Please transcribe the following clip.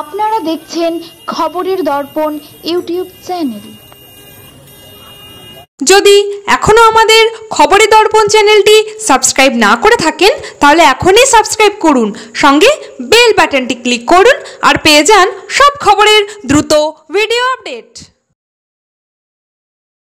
আপনারা দেখছেন খবরের দর্পণ ইউটিউব চ্যানেল। যদি এখনও আমাদের খবরের দর্পণ চ্যানেলটি সাবস্ক্রাইব না করে থাকেন, তাহলে এখনই সাবস্ক্রাইব করুন। সঙ্গে বেল বাটনটি ক্লিক করুন আর পেয়ে যান সব খবরের দ্রুত ভিডিও আপডেট।